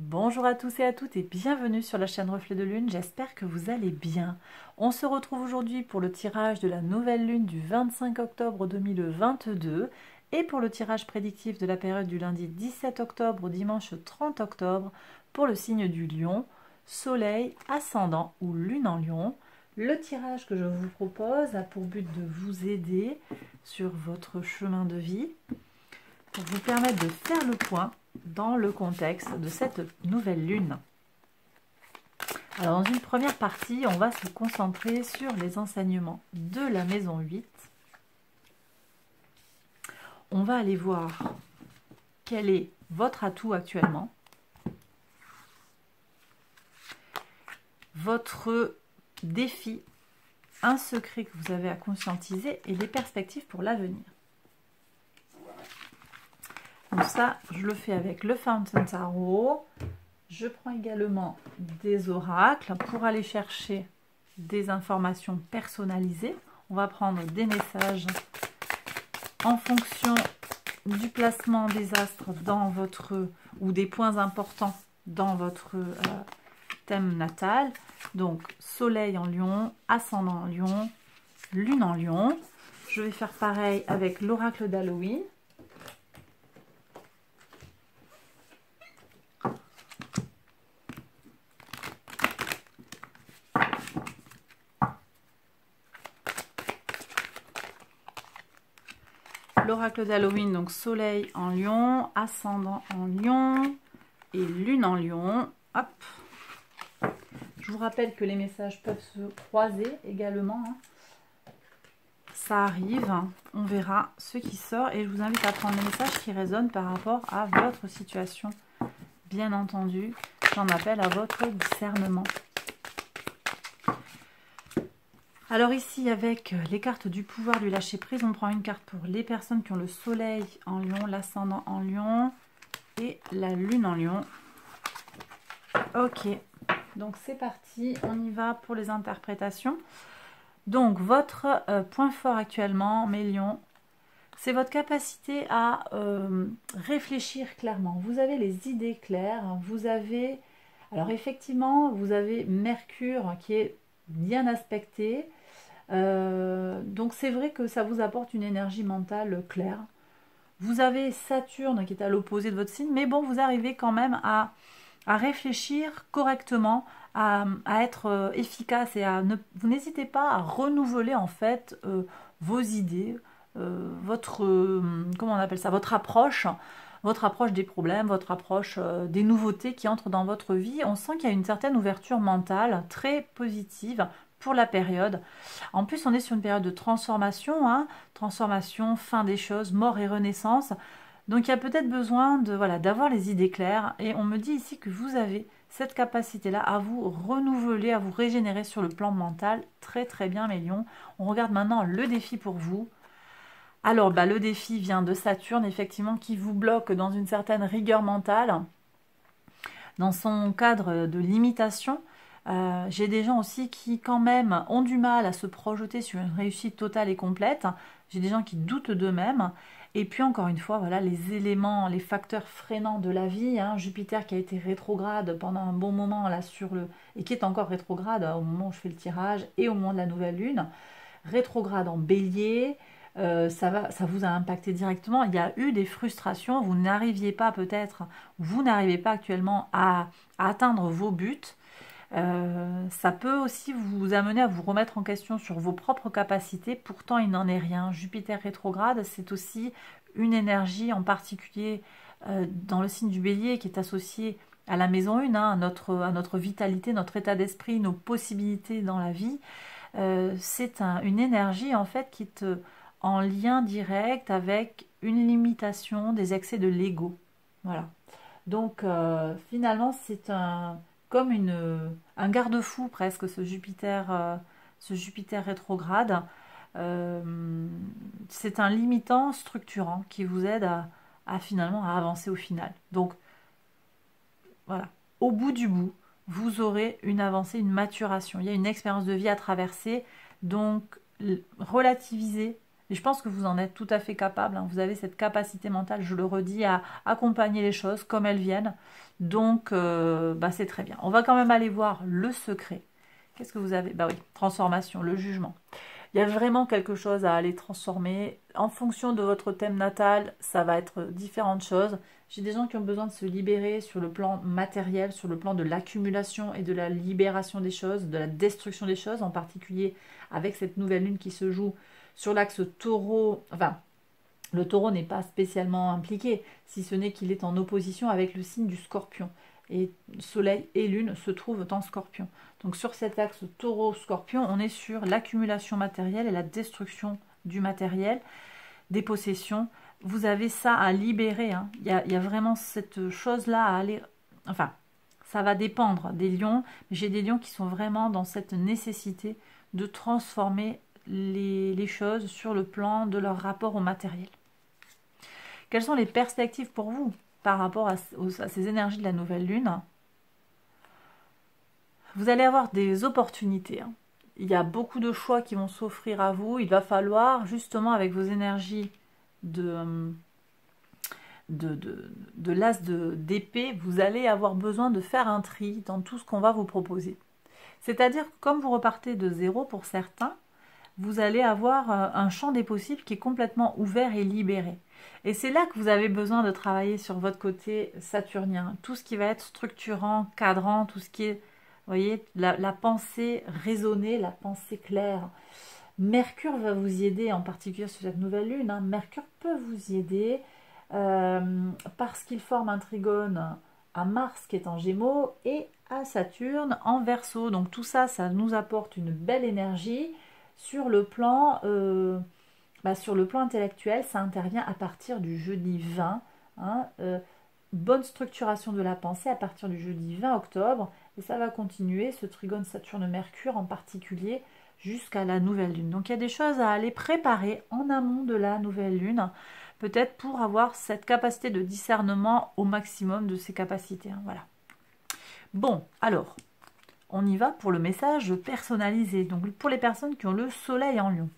Bonjour à tous et à toutes et bienvenue sur la chaîne Reflet de Lune, j'espère que vous allez bien. On se retrouve aujourd'hui pour le tirage de la nouvelle lune du 25 octobre 2022 et pour le tirage prédictif de la période du lundi 17 octobre au dimanche 30 octobre pour le signe du lion, soleil, ascendant ou lune en lion. Le tirage que je vous propose a pour but de vous aider sur votre chemin de vie pour vous permettre de faire le point dans le contexte de cette nouvelle lune. Alors dans une première partie, on va se concentrer sur les enseignements de la maison 8. On va aller voir quel est votre atout actuellement, votre défi, un secret que vous avez à conscientiser et les perspectives pour l'avenir. Donc ça, je le fais avec le Fountain Tarot. Je prends également des oracles pour aller chercher des informations personnalisées. On va prendre des messages en fonction du placement des astres dans votre ou des points importants dans votre euh, thème natal. Donc soleil en lion, ascendant en lion, lune en lion. Je vais faire pareil avec l'oracle d'Halloween. L'oracle d'Halloween, donc soleil en lion, ascendant en lion et lune en lion. Hop. Je vous rappelle que les messages peuvent se croiser également. Hein. Ça arrive, on verra ce qui sort et je vous invite à prendre les messages qui résonnent par rapport à votre situation. Bien entendu, j'en appelle à votre discernement. Alors ici, avec les cartes du pouvoir du lâcher prise, on prend une carte pour les personnes qui ont le soleil en lion, l'ascendant en lion et la lune en lion. Ok, donc c'est parti, on y va pour les interprétations. Donc votre euh, point fort actuellement, mes lions, c'est votre capacité à euh, réfléchir clairement. Vous avez les idées claires, vous avez... Alors effectivement, vous avez Mercure qui est bien aspecté, euh, donc c'est vrai que ça vous apporte une énergie mentale claire. Vous avez Saturne qui est à l'opposé de votre signe, mais bon, vous arrivez quand même à, réfléchir correctement, à, être euh, efficace et à ne, vous n'hésitez pas à renouveler en fait euh, vos idées, votre comment on appelle ça, votre approche, votre approche des problèmes, votre approche des nouveautés qui entrent dans votre vie. On sent qu'il y a une certaine ouverture mentale très positive, pour la période. En plus, on est sur une période de transformation, hein, transformation, fin des choses, mort et renaissance. Donc il y a peut-être besoin de voilà d'avoir les idées claires. Et on me dit ici que vous avez cette capacité-là à vous renouveler, à vous régénérer sur le plan mental. Très très bien, mes lions. On regarde maintenant le défi pour vous. Alors, bah, le défi vient de Saturne, effectivement, qui vous bloque dans une certaine rigueur mentale, dans son cadre de limitation. Euh, j'ai des gens aussi qui quand même ont du mal à se projeter sur une réussite totale et complète. J'ai des gens qui doutent d'eux-mêmes. Et puis encore une fois, voilà, les éléments, les facteurs freinants de la vie. Hein. Jupiter qui a été rétrograde pendant un bon moment là sur le et qui est encore rétrograde au moment où je fais le tirage et au moment de la nouvelle lune. Rétrograde en Bélier. Euh, ça, va, ça vous a impacté directement. Il y a eu des frustrations. Vous n'arriviez pas peut-être, vous n'arrivez pas actuellement à atteindre vos buts. Euh, ça peut aussi vous amener à vous remettre en question sur vos propres capacités. Pourtant, il n'en est rien. Jupiter rétrograde, c'est aussi une énergie en particulier euh, dans le signe du bélier qui est associée à la maison 1, hein, à, notre, vitalité, notre état d'esprit, nos possibilités dans la vie. Euh, c'est une énergie en fait qui est en lien direct avec une limitation des excès de l'ego. Voilà. Donc finalement, c'est un, comme une, un garde-fou presque, ce Jupiter, euh, ce Jupiter rétrograde. Euh, c'est un limitant structurant qui vous aide à, finalement à avancer au final. Donc voilà, au bout du bout, vous aurez une avancée, une maturation. Il y a une expérience de vie à traverser, donc relativisez Et je pense que vous en êtes tout à fait capable. Hein. Vous avez cette capacité mentale, je le redis, à accompagner les choses comme elles viennent. Donc, euh, bah, c'est très bien. On va quand même aller voir le secret. Qu'est-ce que vous avez? Bah oui, transformation, le jugement. Il y a vraiment quelque chose à aller transformer. En fonction de votre thème natal, ça va être différentes choses. J'ai des gens qui ont besoin de se libérer sur le plan matériel, sur le plan de l'accumulation et de la libération des choses, de la destruction des choses, en particulier avec cette nouvelle lune qui se joue sur l'axe taureau. Enfin, le taureau n'est pas spécialement impliqué, si ce n'est qu'il est en opposition avec le signe du scorpion. Et soleil et lune se trouvent en scorpion. Donc sur cet axe taureau-scorpion, on est sur l'accumulation matérielle et la destruction du matériel, des possessions, vous avez ça à libérer. Hein. Il, y a, vraiment cette chose-là à aller... Enfin, ça va dépendre des lions. J'ai des lions qui sont vraiment dans cette nécessité de transformer les, choses sur le plan de leur rapport au matériel. Quelles sont les perspectives pour vous par rapport à, ces énergies de la nouvelle lune? Vous allez avoir des opportunités. Hein. Il y a beaucoup de choix qui vont s'offrir à vous. Il va falloir justement avec vos énergies de, de, de, l'as d'épée, vous allez avoir besoin de faire un tri dans tout ce qu'on va vous proposer. C'est-à-dire que comme vous repartez de zéro pour certains, vous allez avoir euh, un champ des possibles qui est complètement ouvert et libéré. Et c'est là que vous avez besoin de travailler sur votre côté saturnien. Tout ce qui va être structurant, cadrant, tout ce qui est, vous voyez, la, la pensée raisonnée, la pensée claire. Mercure va vous y aider, en particulier sur cette nouvelle lune. Hein. Mercure peut vous y aider euh, parce qu'il forme un trigone à Mars qui est en Gémeaux et à Saturne en Verseau. Donc tout ça, ça nous apporte une belle énergie sur le plan, euh, bah, sur le plan intellectuel. Ça intervient à partir du jeudi 20. Hein, euh, bonne structuration de la pensée à partir du jeudi 20 octobre et ça va continuer ce trigone Saturne-Mercure en particulier jusqu'à la nouvelle lune. Donc il y a des choses à aller préparer en amont de la nouvelle lune, peut-être pour avoir cette capacité de discernement au maximum de ses capacités. Hein, voilà. Bon, alors, on y va pour le message personnalisé. Donc pour les personnes qui ont le soleil en lion,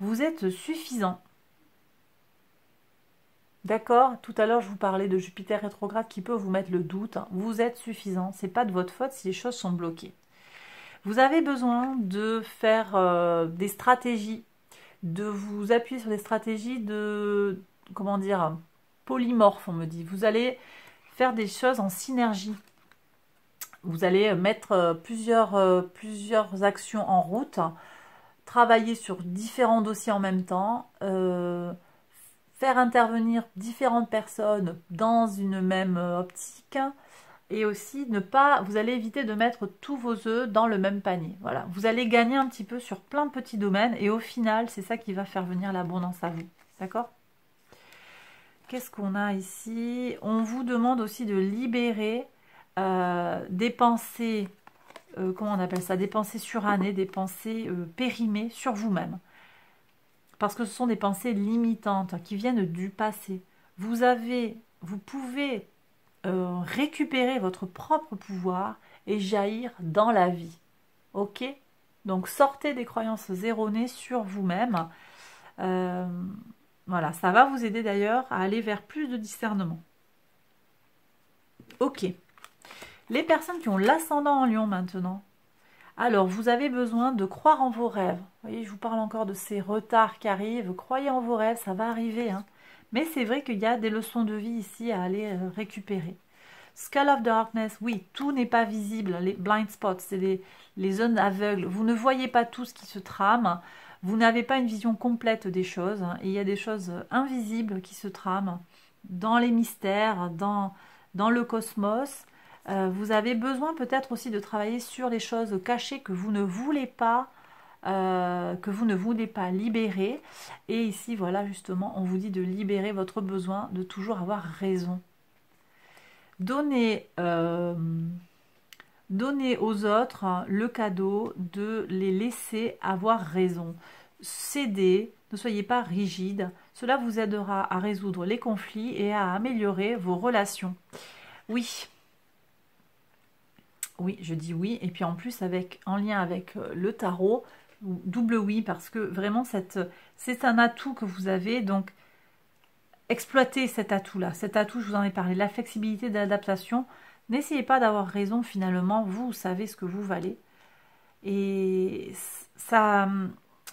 vous êtes suffisant. D'accord Tout à l'heure, je vous parlais de Jupiter rétrograde qui peut vous mettre le doute. Vous êtes suffisant. C'est pas de votre faute si les choses sont bloquées. Vous avez besoin de faire euh, des stratégies, de vous appuyer sur des stratégies de, comment dire, polymorphes, on me dit. Vous allez faire des choses en synergie. Vous allez mettre euh, plusieurs, euh, plusieurs actions en route, travailler sur différents dossiers en même temps, faire intervenir différentes personnes dans une même optique, et aussi ne pas, vous allez éviter de mettre tous vos œufs dans le même panier. Voilà, vous allez gagner un petit peu sur plein de petits domaines et au final, c'est ça qui va faire venir l'abondance à vous. D'accord? Qu'est-ce qu'on a ici? On vous demande aussi de libérer euh, des pensées, euh, comment on appelle ça? Des pensées surannées, des pensées euh, périmées sur vous-même. Parce que ce sont des pensées limitantes qui viennent du passé. Vous avez, vous pouvez euh, récupérer votre propre pouvoir et jaillir dans la vie. Ok? Donc sortez des croyances erronées sur vous-même. Euh, voilà, ça va vous aider d'ailleurs à aller vers plus de discernement. Ok. Les personnes qui ont l'ascendant en lion maintenant, alors vous avez besoin de croire en vos rêves. Vous voyez, je vous parle encore de ces retards qui arrivent. Croyez en vos rêves, ça va arriver. Hein. Mais c'est vrai qu'il y a des leçons de vie ici à aller euh, récupérer. Skull of Darkness, oui, tout n'est pas visible. Les blind spots, c'est les, zones aveugles. Vous ne voyez pas tout ce qui se trame. Vous n'avez pas une vision complète des choses. il y a des choses invisibles qui se trament dans les mystères, dans, dans le cosmos. Euh, vous avez besoin peut-être aussi de travailler sur les choses cachées que vous ne voulez pas euh, que vous ne voulez pas libérer. Et ici, voilà, justement, on vous dit de libérer votre besoin de toujours avoir raison. Donnez, euh, aux autres le cadeau de les laisser avoir raison. Cédez, ne soyez pas rigide. Cela vous aidera à résoudre les conflits et à améliorer vos relations. Oui, oui, je dis oui. Et puis en plus, avec, en lien avec euh, le tarot, double oui, parce que vraiment, c'est un atout que vous avez. Donc, exploitez cet atout-là. Cet atout, je vous en ai parlé, la flexibilité de l'adaptation. N'essayez pas d'avoir raison finalement, vous, savez ce que vous valez. Et ça,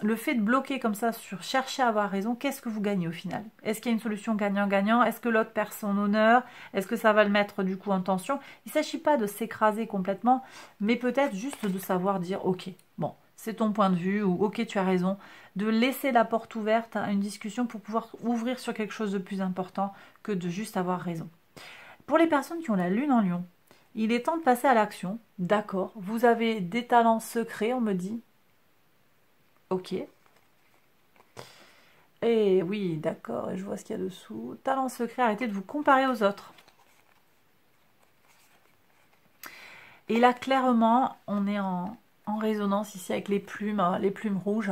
le fait de bloquer comme ça sur chercher à avoir raison, qu'est-ce que vous gagnez au final? Est-ce qu'il y a une solution gagnant-gagnant? Est-ce que l'autre perd son honneur? Est-ce que ça va le mettre du coup en tension? Il ne s'agit pas de s'écraser complètement, mais peut-être juste de savoir dire ok, c'est ton point de vue, ou ok, tu as raison, de laisser la porte ouverte à une discussion pour pouvoir ouvrir sur quelque chose de plus important que de juste avoir raison. Pour les personnes qui ont la lune en lion, il est temps de passer à l'action. D'accord, vous avez des talents secrets, on me dit. Ok. Et oui, d'accord, et je vois ce qu'il y a dessous. Talents secrets, arrêtez de vous comparer aux autres. Et là, clairement, on est en, en résonance ici avec les plumes, hein, les plumes rouges.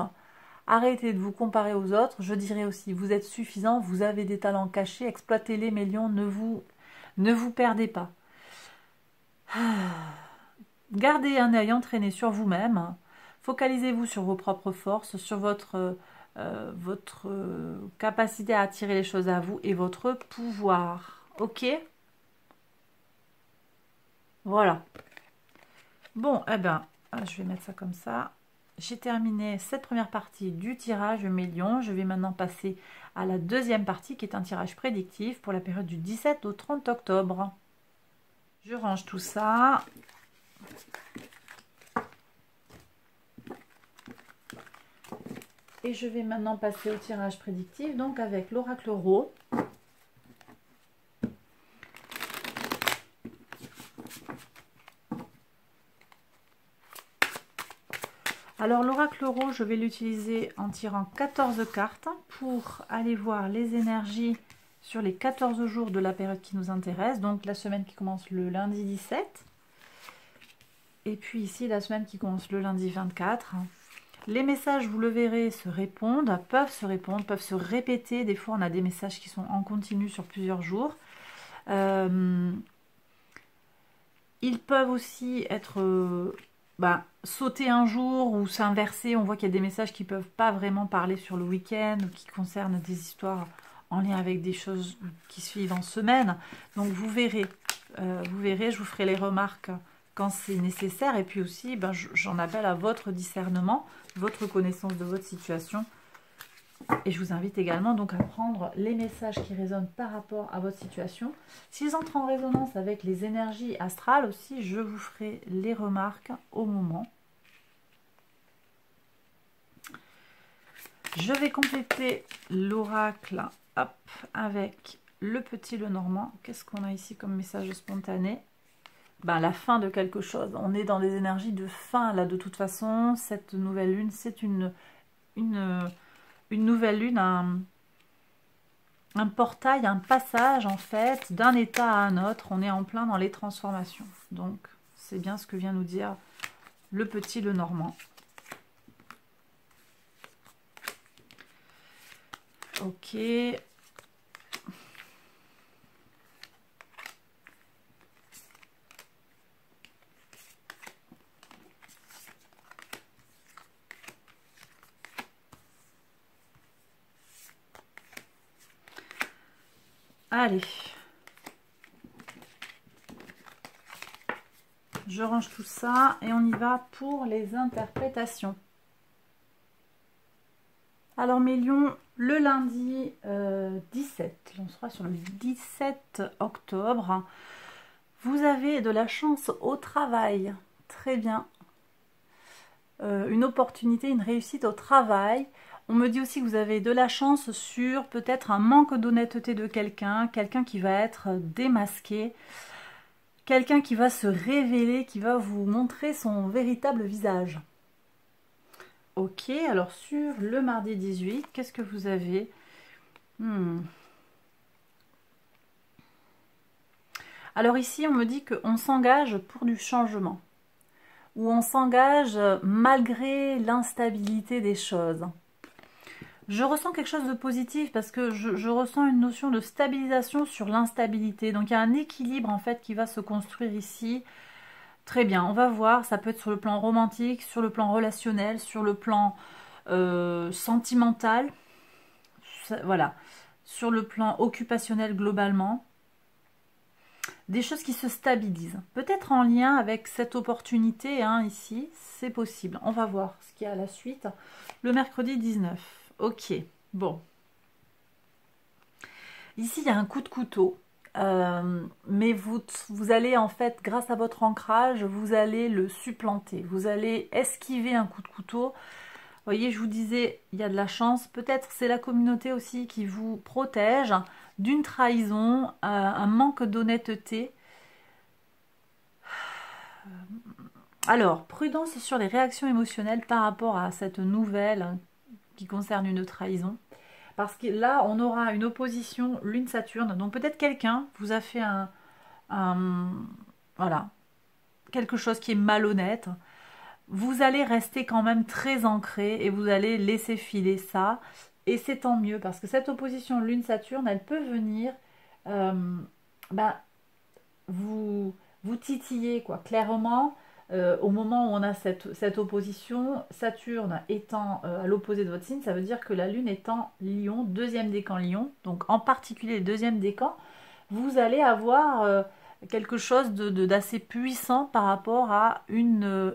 Arrêtez de vous comparer aux autres. Je dirais aussi, vous êtes suffisant, vous avez des talents cachés, exploitez-les, mes lions, ne vous, ne vous perdez pas. Gardez un œil entraîné sur vous-même. Focalisez-vous sur vos propres forces, sur votre, euh, votre capacité à attirer les choses à vous et votre pouvoir. Ok? Voilà. Bon, eh bien, ah, je vais mettre ça comme ça. J'ai terminé cette première partie du tirage million. Je vais maintenant passer à la deuxième partie qui est un tirage prédictif pour la période du 17 au 30 octobre. Je range tout ça. Et je vais maintenant passer au tirage prédictif, donc avec l'oracle Ro. Alors l'oracle rose, je vais l'utiliser en tirant 14 cartes pour aller voir les énergies sur les 14 jours de la période qui nous intéresse. Donc la semaine qui commence le lundi 17. Et puis ici la semaine qui commence le lundi 24. Les messages, vous le verrez, se répondent, peuvent se répondre, peuvent se répéter. Des fois, on a des messages qui sont en continu sur plusieurs jours. Euh, ils peuvent aussi être bah, sauter un jour ou s'inverser. On voit qu'il y a des messages qui ne peuvent pas vraiment parler sur le week-end ou qui concernent des histoires en lien avec des choses qui suivent en semaine. Donc vous verrez, euh, vous verrez, je vous ferai les remarques quand c'est nécessaire. Et puis aussi, ben, j'en appelle à votre discernement, votre connaissance de votre situation et je vous invite également donc à prendre les messages qui résonnent par rapport à votre situation. S'ils entrent en résonance avec les énergies astrales aussi, je vous ferai les remarques au moment. Je vais compléter l'oracle avec le petit le normand. Qu'est-ce qu'on a ici comme message spontané? Ben, la fin de quelque chose. On est dans des énergies de fin là de toute façon. Cette nouvelle lune, c'est une, une une nouvelle lune, un, portail, un passage en fait d'un état à un autre. On est en plein dans les transformations. Donc c'est bien ce que vient nous dire le petit le normand. Ok, Allez. Je range tout ça et on y va pour les interprétations. Alors mes lions, le lundi 17, euh, on sera sur le 17 octobre, vous avez de la chance au travail. Très bien. Euh, une opportunité, une réussite au travail. On me dit aussi que vous avez de la chance sur peut-être un manque d'honnêteté de quelqu'un, quelqu'un qui va être démasqué, quelqu'un qui va se révéler, qui va vous montrer son véritable visage. Ok, alors sur le mardi 18, qu'est-ce que vous avez? Hmm. Alors ici, on me dit qu'on s'engage pour du changement, ou on s'engage malgré l'instabilité des choses je ressens quelque chose de positif parce que je, ressens une notion de stabilisation sur l'instabilité. Donc il y a un équilibre en fait qui va se construire ici. Très bien, on va voir, ça peut être sur le plan romantique, sur le plan relationnel, sur le plan euh, sentimental, voilà, sur le plan occupationnel globalement. Des choses qui se stabilisent. Peut-être en lien avec cette opportunité hein, ici, c'est possible. On va voir ce qu'il y a à la suite. Le mercredi 19. Ok, bon. Ici, il y a un coup de couteau. Euh, mais vous, allez en fait, grâce à votre ancrage, vous allez le supplanter. Vous allez esquiver un coup de couteau. Vous voyez, je vous disais, il y a de la chance. Peut-être c'est la communauté aussi qui vous protège d'une trahison, euh, un manque d'honnêteté. Alors, prudence sur les réactions émotionnelles par rapport à cette nouvelle qui concerne une trahison. Parce que là, on aura une opposition Lune-Saturne. Donc peut-être quelqu'un vous a fait un, Voilà. Quelque chose qui est malhonnête. Vous allez rester quand même très ancré et vous allez laisser filer ça. Et c'est tant mieux parce que cette opposition Lune-Saturne, elle peut venir euh, ben, vous, vous titiller, quoi. Clairement, euh, au moment où on a cette, opposition, Saturne étant euh, à l'opposé de votre signe, ça veut dire que la Lune étant Lion, deuxième décan Lion, donc en particulier deuxième décan, vous allez avoir euh, quelque chose d'assez puissant par rapport à une,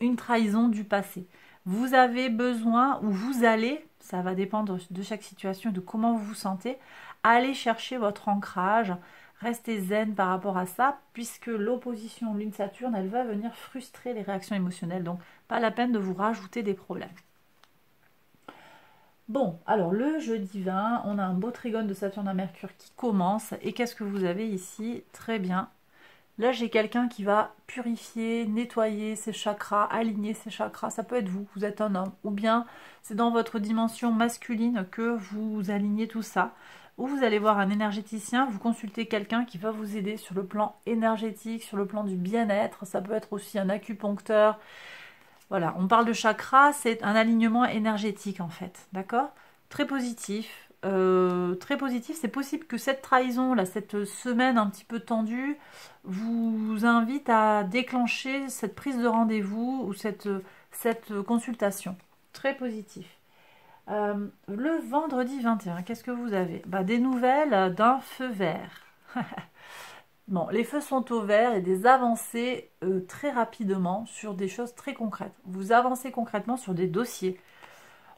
une trahison du passé. Vous avez besoin, ou vous allez, ça va dépendre de chaque situation, de comment vous vous sentez, aller chercher votre ancrage, Restez zen par rapport à ça, puisque l'opposition Lune-Saturne, elle va venir frustrer les réactions émotionnelles. Donc, pas la peine de vous rajouter des problèmes. Bon, alors le jeudi 20, on a un beau trigone de Saturne à Mercure qui commence. Et qu'est-ce que vous avez ici? Très bien. Là, j'ai quelqu'un qui va purifier, nettoyer ses chakras, aligner ses chakras. Ça peut être vous, vous êtes un homme. Ou bien, c'est dans votre dimension masculine que vous alignez tout ça ou vous allez voir un énergéticien, vous consultez quelqu'un qui va vous aider sur le plan énergétique, sur le plan du bien-être. Ça peut être aussi un acupuncteur. Voilà, on parle de chakra, c'est un alignement énergétique en fait, d'accord? Très positif. Euh, très positif, c'est possible que cette trahison, là, cette semaine un petit peu tendue, vous invite à déclencher cette prise de rendez-vous ou cette, cette consultation. Très positif. Euh, le vendredi 21, qu'est-ce que vous avez? Bah, Des nouvelles d'un feu vert. bon, les feux sont au vert et des avancées euh, très rapidement sur des choses très concrètes. Vous avancez concrètement sur des dossiers.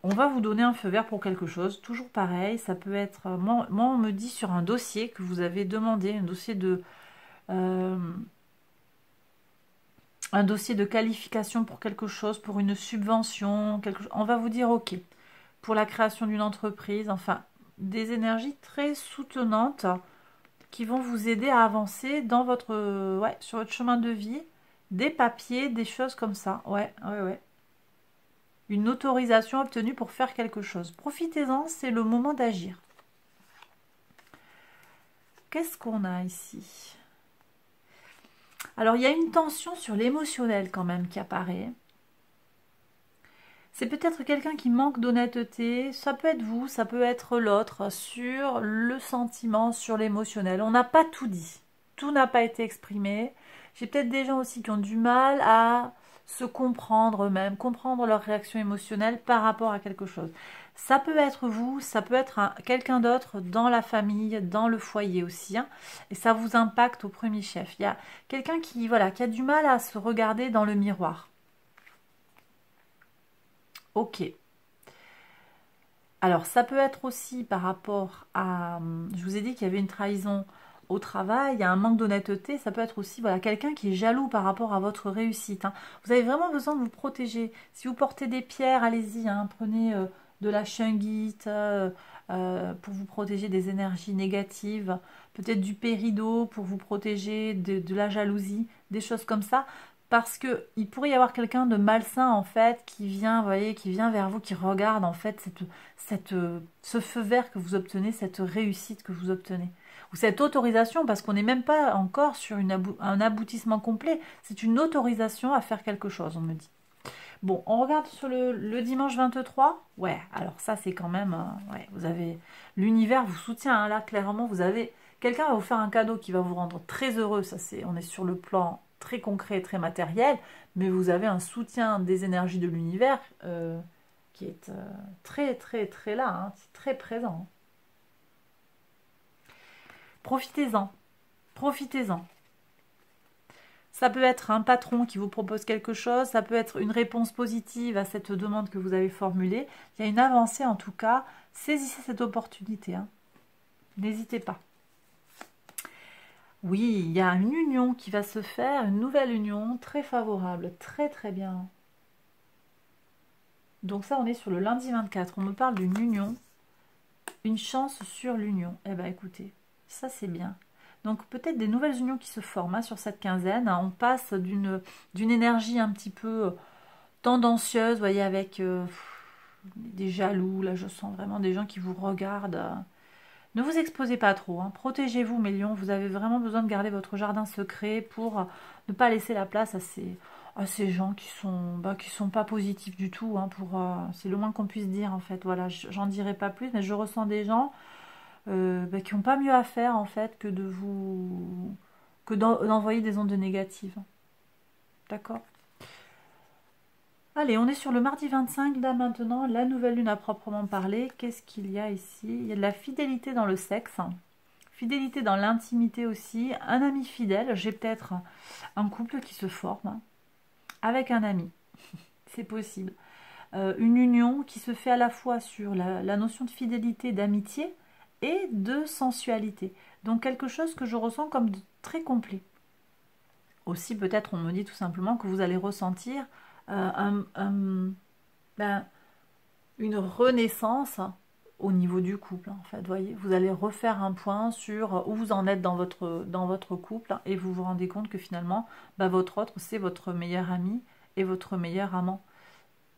On va vous donner un feu vert pour quelque chose. Toujours pareil, ça peut être... Euh, moi, on me dit sur un dossier que vous avez demandé, un dossier de... un dossier de qualification pour quelque chose, pour une subvention, quelque... on va vous dire ok pour la création d'une entreprise, enfin des énergies très soutenantes qui vont vous aider à avancer dans votre, ouais, sur votre chemin de vie, des papiers, des choses comme ça. Ouais, ouais, ouais. Une autorisation obtenue pour faire quelque chose. Profitez-en, c'est le moment d'agir. Qu'est-ce qu'on a ici? Alors, il y a une tension sur l'émotionnel quand même qui apparaît. C'est peut-être quelqu'un qui manque d'honnêteté, ça peut être vous, ça peut être l'autre, sur le sentiment, sur l'émotionnel. On n'a pas tout dit, tout n'a pas été exprimé. J'ai peut-être des gens aussi qui ont du mal à se comprendre eux-mêmes, comprendre leur réaction émotionnelle par rapport à quelque chose. Ça peut être vous, ça peut être quelqu'un d'autre dans la famille, dans le foyer aussi, hein, et ça vous impacte au premier chef. Il y a quelqu'un qui, voilà, qui a du mal à se regarder dans le miroir. Ok. Alors, ça peut être aussi par rapport à... Je vous ai dit qu'il y avait une trahison au travail, il y a un manque d'honnêteté, ça peut être aussi voilà, quelqu'un qui est jaloux par rapport à votre réussite. Hein. Vous avez vraiment besoin de vous protéger. Si vous portez des pierres, allez-y, hein. prenez euh, de la shungite euh, euh, pour vous protéger des énergies négatives, peut-être du pérido pour vous protéger de, la jalousie, des choses comme ça parce que il pourrait y avoir quelqu'un de malsain en fait qui vient, voyez, qui vient vers vous, qui regarde en fait cette, ce feu vert que vous obtenez, cette réussite que vous obtenez, ou cette autorisation, parce qu'on n'est même pas encore sur un aboutissement complet, c'est une autorisation à faire quelque chose, on me dit. Bon, on regarde sur le, dimanche 23. Ouais, alors ça c'est quand même, euh, ouais, vous avez l'univers vous soutient hein, là clairement, vous avez quelqu'un va vous faire un cadeau qui va vous rendre très heureux, ça c'est, on est sur le plan très concret, très matériel, mais vous avez un soutien des énergies de l'univers euh, qui est euh, très, très, très là, hein, très présent. Profitez-en, profitez-en. Ça peut être un patron qui vous propose quelque chose, ça peut être une réponse positive à cette demande que vous avez formulée. Il y a une avancée en tout cas. Saisissez cette opportunité. Hein. N'hésitez pas. Oui, il y a une union qui va se faire, une nouvelle union très favorable, très très bien. Donc ça, on est sur le lundi 24. On me parle d'une union, une chance sur l'union. Eh bien écoutez, ça c'est bien. Donc peut-être des nouvelles unions qui se forment hein, sur cette quinzaine. On passe d'une énergie un petit peu euh, tendancieuse, vous voyez, avec euh, des jaloux. Là, je sens vraiment des gens qui vous regardent. Ne vous exposez pas trop. Hein. Protégez-vous, mes lions. Vous avez vraiment besoin de garder votre jardin secret pour euh, ne pas laisser la place à ces, à ces gens qui sont bah, qui sont pas positifs du tout. Hein, pour C'est le moins qu'on puisse dire, en fait. Voilà, j'en dirai pas plus, mais je ressens des gens euh, bah, qui n'ont pas mieux à faire en fait que de vous que d'envoyer des ondes négatives. D'accord? Allez, on est sur le mardi 25, là maintenant, la nouvelle lune à proprement parler. Qu'est-ce qu'il y a ici? Il y a de la fidélité dans le sexe, fidélité dans l'intimité aussi, un ami fidèle, j'ai peut-être un couple qui se forme avec un ami, c'est possible. Euh, une union qui se fait à la fois sur la notion de fidélité, d'amitié, et de sensualité. Donc quelque chose que je ressens comme très complet. Aussi peut-être on me dit tout simplement que vous allez ressentir euh, ben, une renaissance au niveau du couple en fait voyez vous allez refaire un point sur où vous en êtes dans votre dans votre couple et vous vous rendez compte que finalement ben, votre autre c'est votre meilleur ami et votre meilleur amant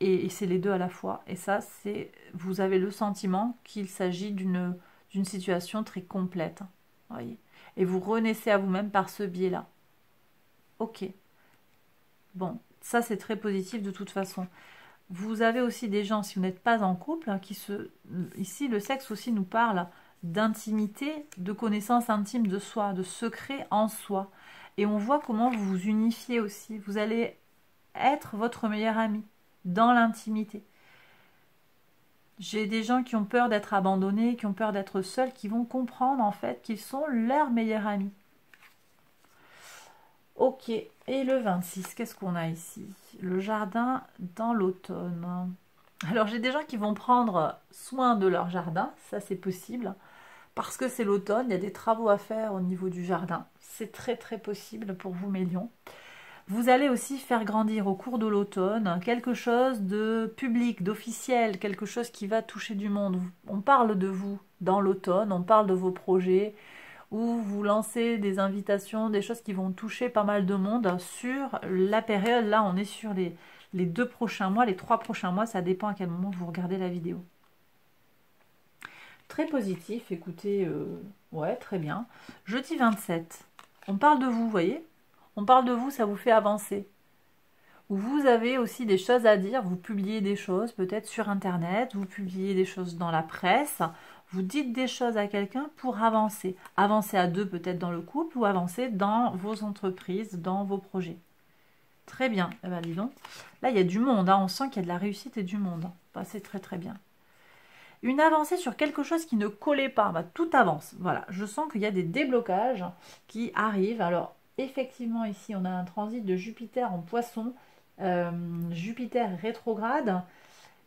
et c'est les deux à la fois et ça c'est vous avez le sentiment qu'il s'agit d'une d'une situation très complète. Voyez et vous renaissez à vous-même par ce biais-là. Ok. Bon, ça c'est très positif de toute façon. Vous avez aussi des gens, si vous n'êtes pas en couple, hein, qui se... Ici, le sexe aussi nous parle d'intimité, de connaissance intime de soi, de secret en soi. Et on voit comment vous vous unifiez aussi. Vous allez être votre meilleur ami dans l'intimité. J'ai des gens qui ont peur d'être abandonnés, qui ont peur d'être seuls, qui vont comprendre en fait qu'ils sont leurs meilleurs amis. Ok, et le 26, qu'est-ce qu'on a ici? Le jardin dans l'automne. Alors j'ai des gens qui vont prendre soin de leur jardin, ça c'est possible, parce que c'est l'automne, il y a des travaux à faire au niveau du jardin. C'est très très possible pour vous mes lions. Vous allez aussi faire grandir au cours de l'automne quelque chose de public, d'officiel, quelque chose qui va toucher du monde. On parle de vous dans l'automne, on parle de vos projets, où vous lancez des invitations, des choses qui vont toucher pas mal de monde sur la période. Là, on est sur les, deux prochains mois, les trois prochains mois, ça dépend à quel moment vous regardez la vidéo. Très positif, écoutez, euh, ouais, très bien. Jeudi 27, on parle de vous voyez? On parle de vous, ça vous fait avancer. Vous avez aussi des choses à dire, vous publiez des choses peut-être sur Internet, vous publiez des choses dans la presse, vous dites des choses à quelqu'un pour avancer. Avancer à deux peut-être dans le couple ou avancer dans vos entreprises, dans vos projets. Très bien, eh ben, dis donc. Là, il y a du monde, hein. on sent qu'il y a de la réussite et du monde. Bah, c'est très très bien. Une avancée sur quelque chose qui ne collait pas, bah, tout avance. Voilà, je sens qu'il y a des déblocages qui arrivent. Alors, effectivement, ici, on a un transit de Jupiter en poisson. Euh, Jupiter rétrograde.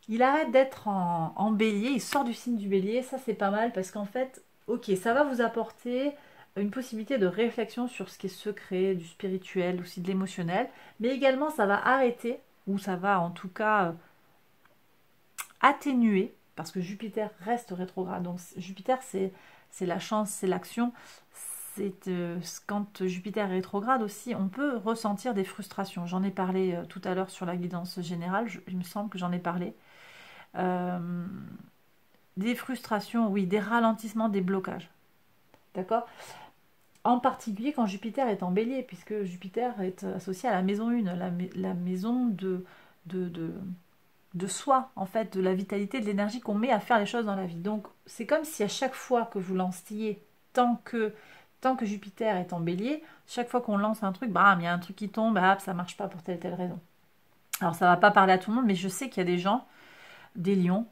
Il arrête d'être en, bélier, il sort du signe du bélier. Ça, c'est pas mal parce qu'en fait, ok, ça va vous apporter une possibilité de réflexion sur ce qui est secret, du spirituel, aussi de l'émotionnel. Mais également, ça va arrêter, ou ça va en tout cas euh, atténuer, parce que Jupiter reste rétrograde. Donc Jupiter, c'est la chance, c'est l'action, euh, quand Jupiter est rétrograde aussi, on peut ressentir des frustrations. J'en ai parlé euh, tout à l'heure sur la guidance générale, il me semble que j'en ai parlé. Euh, des frustrations, oui, des ralentissements, des blocages. D'accord? En particulier quand Jupiter est en bélier, puisque Jupiter est associé à la maison 1, la, maison de, de, soi, en fait, de la vitalité, de l'énergie qu'on met à faire les choses dans la vie. Donc, c'est comme si à chaque fois que vous lanciez tant que Tant que Jupiter est en bélier, chaque fois qu'on lance un truc, bam, il y a un truc qui tombe, ça ça marche pas pour telle telle raison. Alors ça va pas parler à tout le monde, mais je sais qu'il y a des gens, des lions,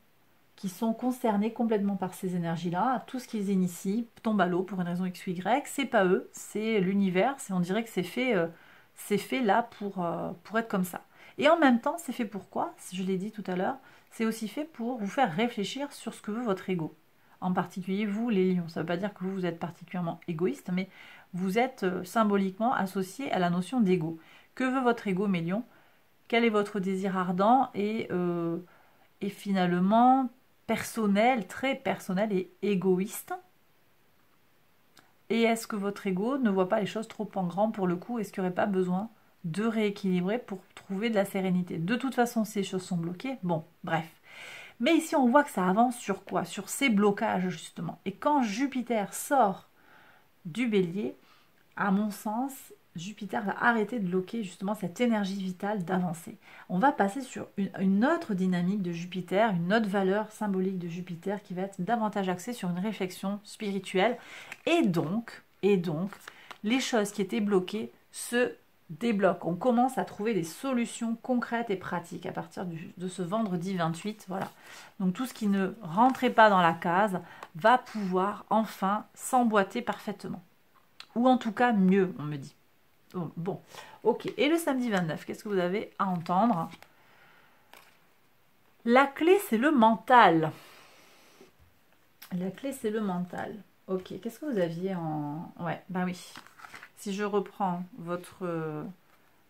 qui sont concernés complètement par ces énergies-là. Tout ce qu'ils initient tombe à l'eau pour une raison X ou Y. C'est pas eux, c'est l'univers. On dirait que c'est fait, euh, là pour, euh, pour être comme ça. Et en même temps, c'est fait pour quoi? Je l'ai dit tout à l'heure. C'est aussi fait pour vous faire réfléchir sur ce que veut votre ego. En particulier vous, les lions. Ça ne veut pas dire que vous, vous êtes particulièrement égoïste, mais vous êtes euh, symboliquement associé à la notion d'ego. Que veut votre ego, mes lions? Quel est votre désir ardent et, et finalement personnel, très personnel et égoïste? Et est-ce que votre ego ne voit pas les choses trop en grand pour le coup? Est-ce qu'il n'y aurait pas besoin de rééquilibrer pour trouver de la sérénité? De toute façon, ces choses sont bloquées. Bon, bref. Mais ici, on voit que ça avance sur quoi? Sur ces blocages, justement. Et quand Jupiter sort du bélier, à mon sens, Jupiter va arrêter de bloquer justement cette énergie vitale d'avancer. On va passer sur une, autre dynamique de Jupiter, une autre valeur symbolique de Jupiter qui va être davantage axée sur une réflexion spirituelle. Et donc, et donc, les choses qui étaient bloquées se débloquent. On commence à trouver des solutions concrètes et pratiques à partir de ce vendredi 28. Voilà. Donc tout ce qui ne rentrait pas dans la case va pouvoir enfin s'emboîter parfaitement. Ou en tout cas mieux, on me dit. Bon, ok. Et le samedi 29, qu'est-ce que vous avez à entendre? La clé, c'est le mental. La clé, c'est le mental. Ok, qu'est-ce que vous aviez en... Ouais, bah oui. Si je reprends votre,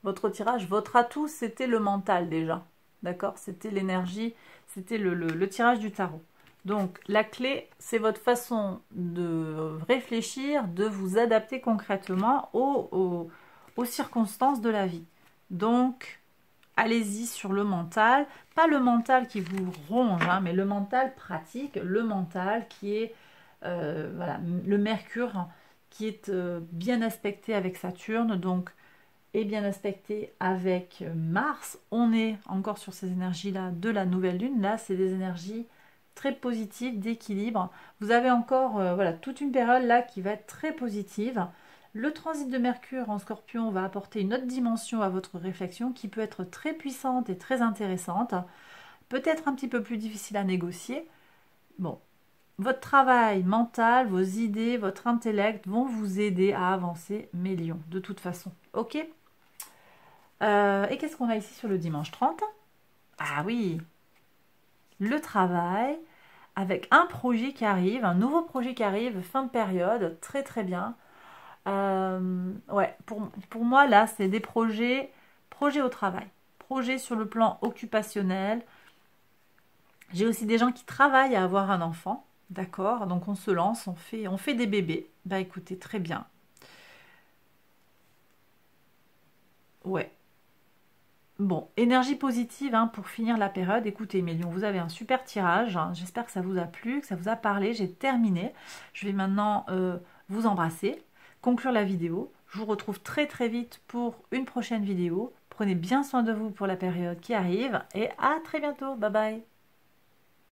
votre tirage, votre atout, c'était le mental déjà. D'accord? C'était l'énergie, c'était le, tirage du tarot. Donc, la clé, c'est votre façon de réfléchir, de vous adapter concrètement au, aux circonstances de la vie. Donc, allez-y sur le mental, pas le mental qui vous ronge, hein, mais le mental pratique, le mental qui est euh, voilà, le Mercure qui est euh, bien aspecté avec Saturne, donc est bien aspecté avec Mars. On est encore sur ces énergies-là de la nouvelle lune. Là, c'est des énergies très positives, d'équilibre. Vous avez encore euh, voilà, toute une période là qui va être très positive. Le transit de Mercure en scorpion va apporter une autre dimension à votre réflexion qui peut être très puissante et très intéressante, peut-être un petit peu plus difficile à négocier. Bon, votre travail mental, vos idées, votre intellect vont vous aider à avancer, mes lions, de toute façon. Ok? Euh, Et qu'est-ce qu'on a ici sur le dimanche 30 Ah oui Le travail avec un projet qui arrive, un nouveau projet qui arrive, fin de période, très très bien. Euh, ouais, pour, pour, moi, là, c'est des projets, projets au travail, projets sur le plan occupationnel. J'ai aussi des gens qui travaillent à avoir un enfant, d'accord Donc on se lance, on fait, on fait des bébés. Bah écoutez, très bien. Ouais. Bon, énergie positive hein, pour finir la période. Écoutez, Mélion, vous avez un super tirage. J'espère que ça vous a plu, que ça vous a parlé. J'ai terminé. Je vais maintenant euh, vous embrasser conclure la vidéo. Je vous retrouve très très vite pour une prochaine vidéo. Prenez bien soin de vous pour la période qui arrive et à très bientôt. Bye bye